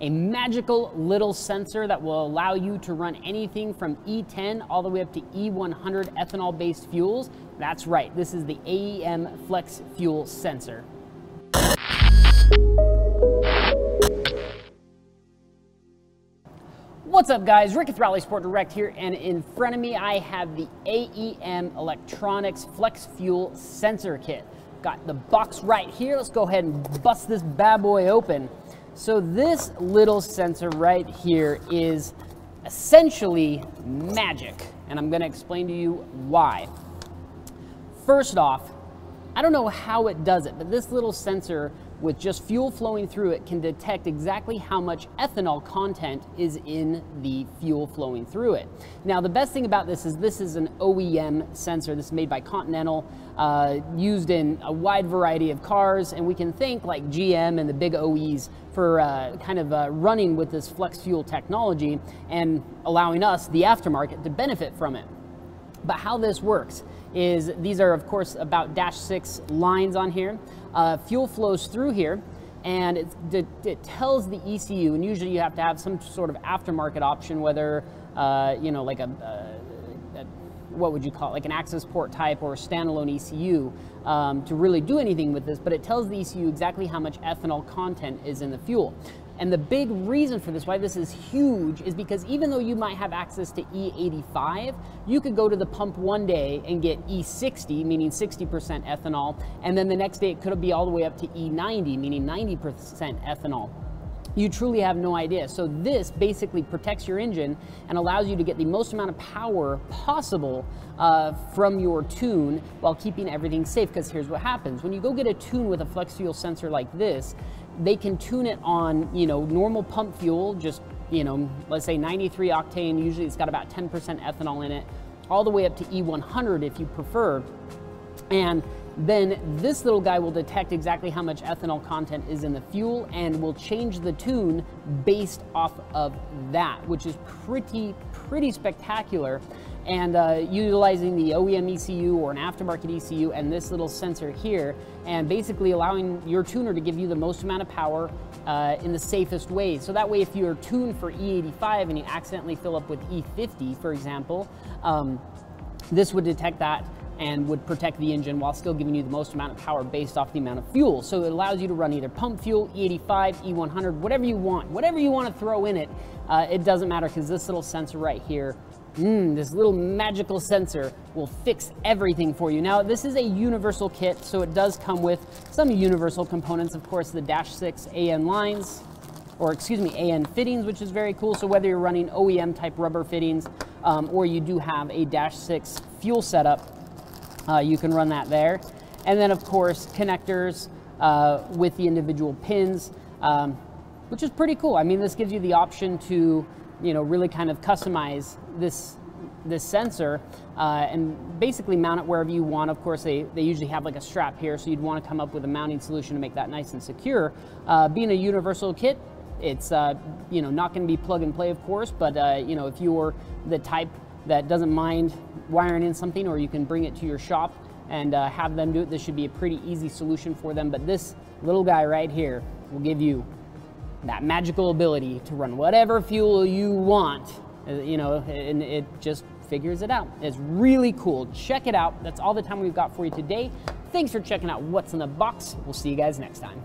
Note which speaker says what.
Speaker 1: a magical little sensor that will allow you to run anything from E10 all the way up to E100 ethanol based fuels. That's right, this is the AEM Flex Fuel Sensor. What's up guys, Rick with Rally Sport Direct here, and in front of me I have the AEM Electronics Flex Fuel Sensor Kit. Got the box right here, let's go ahead and bust this bad boy open. So this little sensor right here is essentially magic, and I'm gonna explain to you why. First off, I don't know how it does it, but this little sensor with just fuel flowing through it can detect exactly how much ethanol content is in the fuel flowing through it. Now the best thing about this is this is an OEM sensor. This is made by Continental, uh, used in a wide variety of cars, and we can thank like GM and the big OEs for uh, kind of uh, running with this flex fuel technology and allowing us, the aftermarket, to benefit from it. But how this works is these are of course about dash six lines on here. Uh, fuel flows through here and it, it, tells the ECU, and usually you have to have some sort of aftermarket option, whether, uh, you know, like a, a, a, what would you call it, like an access port type or a standalone ECU um, to really do anything with this, but it tells the ECU exactly how much ethanol content is in the fuel. And the big reason for this, why this is huge, is because even though you might have access to E85, you could go to the pump one day and get E60, meaning 60% ethanol, and then the next day it could be all the way up to E90, meaning 90% ethanol you truly have no idea. So this basically protects your engine and allows you to get the most amount of power possible uh, from your tune while keeping everything safe. Because here's what happens. When you go get a tune with a flex fuel sensor like this, they can tune it on, you know, normal pump fuel, just, you know, let's say 93 octane, usually it's got about 10% ethanol in it, all the way up to E100 if you prefer. And then this little guy will detect exactly how much ethanol content is in the fuel and will change the tune based off of that, which is pretty, pretty spectacular. And uh, utilizing the OEM ECU or an aftermarket ECU and this little sensor here, and basically allowing your tuner to give you the most amount of power uh, in the safest way. So that way, if you're tuned for E85 and you accidentally fill up with E50, for example, um, this would detect that and would protect the engine while still giving you the most amount of power based off the amount of fuel. So it allows you to run either pump fuel, E85, E100, whatever you want, whatever you want to throw in it, uh, it doesn't matter because this little sensor right here Mm, this little magical sensor will fix everything for you. Now, this is a universal kit, so it does come with some universal components. Of course, the Dash 6 AN lines, or excuse me, AN fittings, which is very cool. So whether you're running OEM type rubber fittings, um, or you do have a Dash 6 fuel setup, uh, you can run that there. And then of course, connectors uh, with the individual pins, um, which is pretty cool. I mean, this gives you the option to, you know, really kind of customize this this sensor uh, and basically mount it wherever you want. Of course, they, they usually have like a strap here, so you'd want to come up with a mounting solution to make that nice and secure. Uh, being a universal kit, it's uh, you know not going to be plug and play, of course, but uh, you know if you're the type that doesn't mind wiring in something or you can bring it to your shop and uh, have them do it. This should be a pretty easy solution for them. But this little guy right here will give you that magical ability to run whatever fuel you want, uh, you know, and it just figures it out. It's really cool. Check it out. That's all the time we've got for you today. Thanks for checking out what's in the box. We'll see you guys next time.